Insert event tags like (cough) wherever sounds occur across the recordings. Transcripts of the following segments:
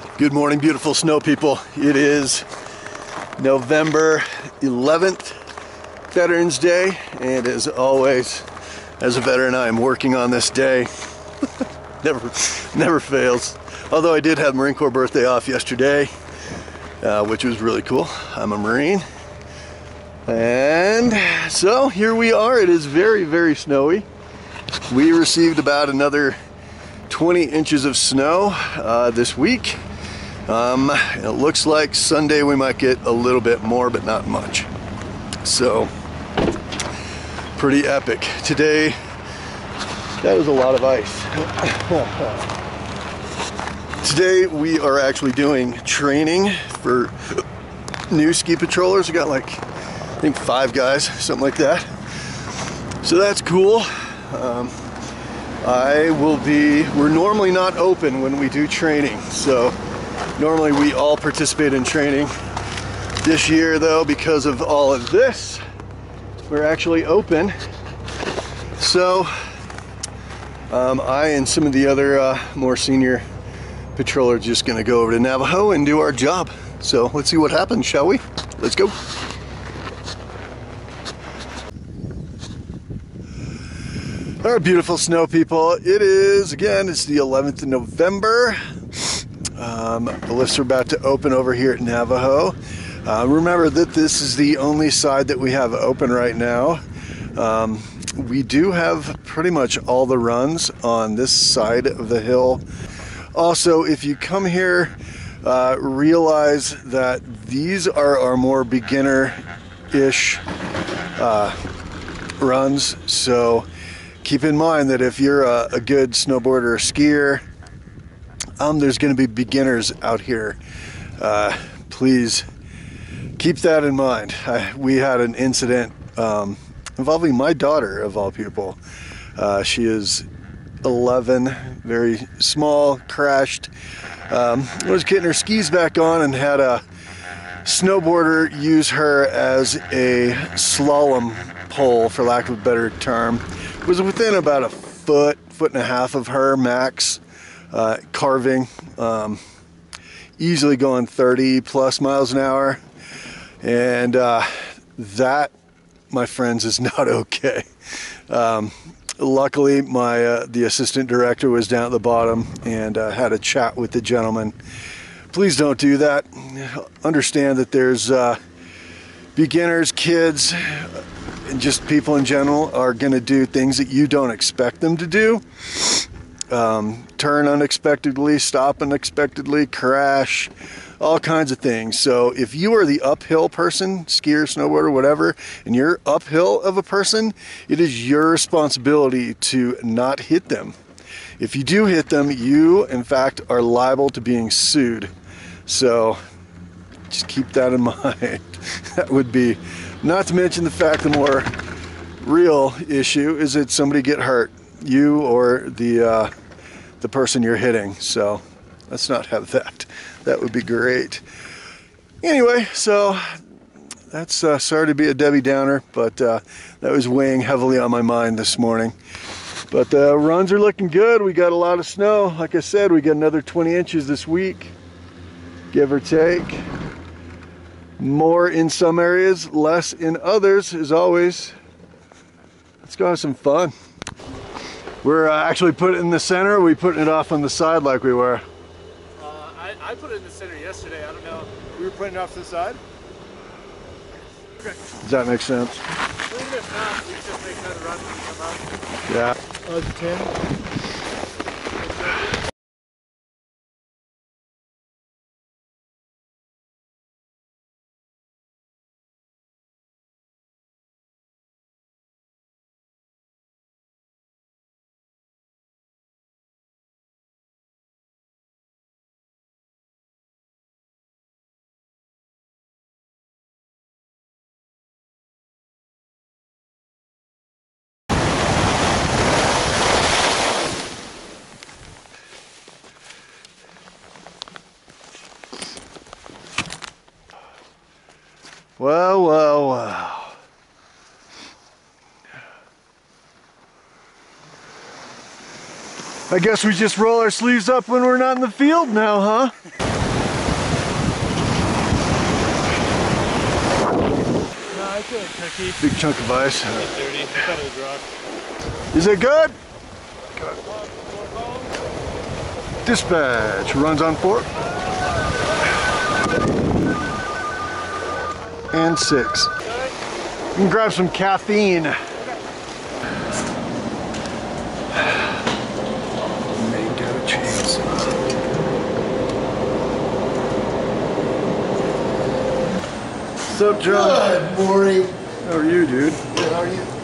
Good morning, beautiful snow people. It is November 11th, Veterans Day, and as always, as a veteran, I am working on this day. (laughs) never, never fails. Although I did have Marine Corps birthday off yesterday, uh, which was really cool. I'm a Marine. And so here we are. It is very, very snowy. We received about another 20 inches of snow uh, this week. Um, it looks like Sunday we might get a little bit more, but not much. So, pretty epic. Today, that was a lot of ice. (laughs) Today we are actually doing training for new ski patrollers. We got like, I think five guys, something like that. So that's cool. Um, I will be, we're normally not open when we do training. So Normally we all participate in training. This year though, because of all of this, we're actually open. So um, I and some of the other uh, more senior patrol are just gonna go over to Navajo and do our job. So let's see what happens, shall we? Let's go. All right, beautiful snow people. It is, again, it's the 11th of November. Um, the lifts are about to open over here at Navajo. Uh, remember that this is the only side that we have open right now. Um, we do have pretty much all the runs on this side of the hill. Also, if you come here, uh, realize that these are our more beginner-ish uh, runs. So keep in mind that if you're a, a good snowboarder or skier, um, there's going to be beginners out here. Uh, please keep that in mind. I, we had an incident um, involving my daughter, of all people. Uh, she is 11, very small, crashed. Um, was getting her skis back on and had a snowboarder use her as a slalom pole, for lack of a better term. Was within about a foot, foot and a half of her max uh, carving, um, easily going 30 plus miles an hour. And uh, that, my friends, is (laughs) not okay. Um, luckily, my uh, the assistant director was down at the bottom and uh, had a chat with the gentleman. Please don't do that. Understand that there's uh, beginners, kids, and just people in general are going to do things that you don't expect them to do um, turn unexpectedly, stop unexpectedly, crash, all kinds of things. So if you are the uphill person, skier, snowboarder, whatever, and you're uphill of a person, it is your responsibility to not hit them. If you do hit them, you, in fact, are liable to being sued. So just keep that in (laughs) mind. that would be, not to mention the fact the more real issue is that somebody get hurt you or the uh, the person you're hitting. So let's not have that. That would be great. Anyway, so that's uh, sorry to be a Debbie Downer, but uh, that was weighing heavily on my mind this morning. But the uh, runs are looking good. We got a lot of snow. Like I said, we got another 20 inches this week, give or take. More in some areas, less in others, as always. Let's go have some fun. We're uh, actually putting it in the center, or we putting it off on the side like we were? Uh, I, I, put it in the center yesterday. I don't know. We were putting it off to the side? Okay. Does that make sense? Even if not, we just make another run when we come out. Yeah. Uh, 10. Well, well, well. I guess we just roll our sleeves up when we're not in the field now, huh? it's good, Big chunk of ice. Is it good? Good. Dispatch runs on four. And six. You can grab some caffeine. Make out of cheese. What's up, John? Good morning. How are you, dude? Good, how are you?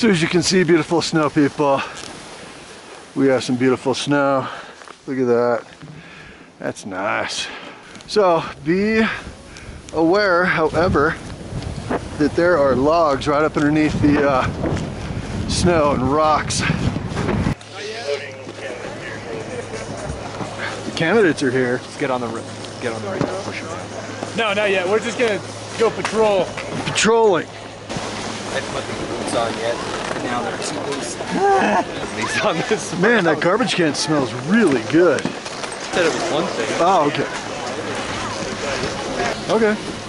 So as you can see, beautiful snow people, we have some beautiful snow. Look at that. That's nice. So be aware, however, that there are logs right up underneath the uh, snow and rocks. The candidates are here. Let's get on the ri- get on the radio. Push it. No, not yet. We're just gonna go patrol. Patrolling. I haven't put the boots on yet. And now they're too loose. (laughs) These on this. Man, that garbage can smells really good. said it was one thing. Oh, okay. Okay.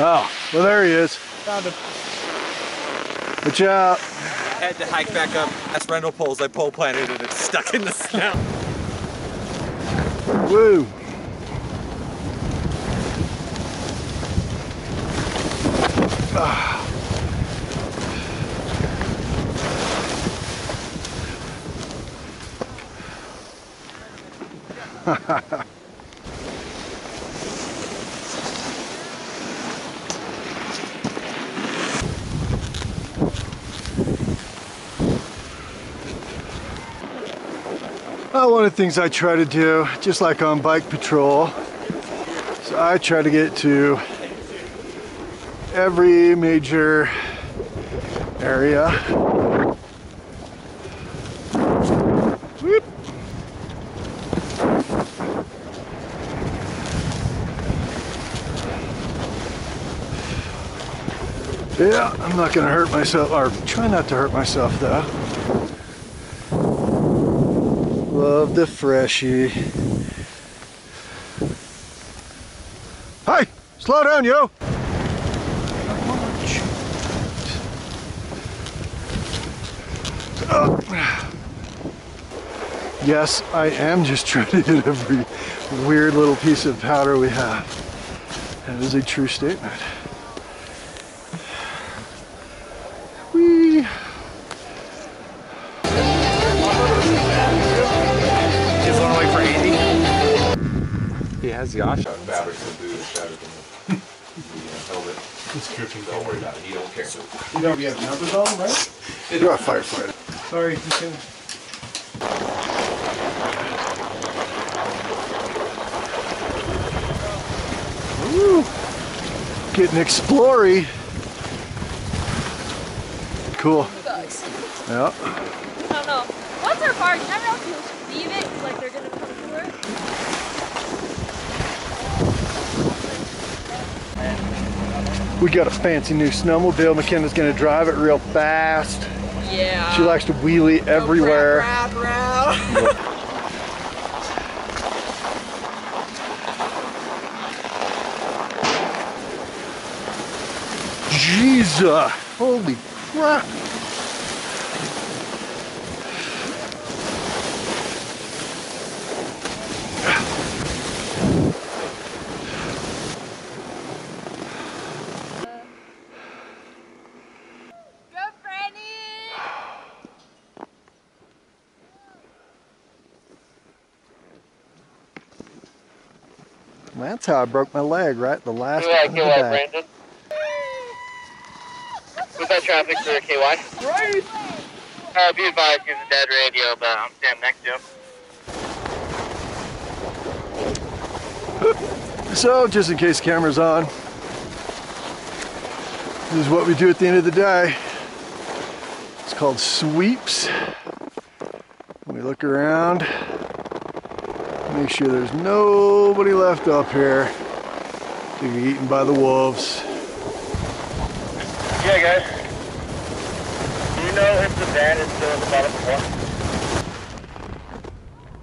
Oh, well there he is. Found him. Watch out. Had to hike back up. That's rental poles. I pole planted and it's stuck in the snow. Woo. Ah. (laughs) One of the things I try to do, just like on bike patrol, so I try to get to every major area. Yeah, I'm not gonna hurt myself, or try not to hurt myself though. Love the freshie. Hey, slow down, yo. Oh. Yes, I am just trying to hit every weird little piece of powder we have. That is a true statement. He has Yash on. fabric will do is shattered in the helmet. It's dripping. Don't worry about it. He don't care. You know we have numbers on them, right? You're a firefighter. Sorry, just gonna... Woo! Getting explory. Cool. Guys. Yeah. I don't know. Once they're parked, you never know if you leave it, 'cause, like they're gonna come to it. We got a fancy new snowmobile. McKenna's gonna drive it real fast. Yeah. She likes to wheelie everywhere. (laughs) Jesus! Holy crap! That's how I broke my leg, right? The last KY, one. KY, Brandon. What's that traffic for KY? Right. Uh, be advised, he's a dead radio, but I'm standing next to him. So, just in case the camera's on, this is what we do at the end of the day. It's called sweeps. We look around, make sure there's nobody left up here to be eaten by the wolves. Yeah, guys. Do you know if the van is still in the bottom floor?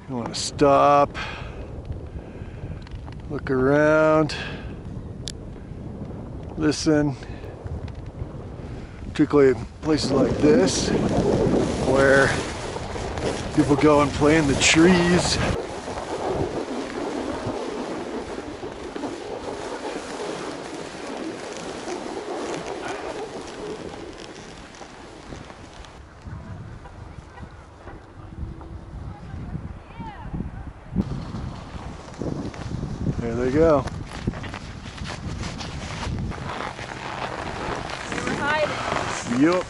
You want to stop, look around, listen. Particularly places like this, where people go and play in the trees. There they go. Yup.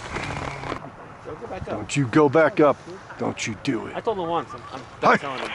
Don't go back up. Don't you go back up. Don't you do it. I told him once. I'm, I'm telling him.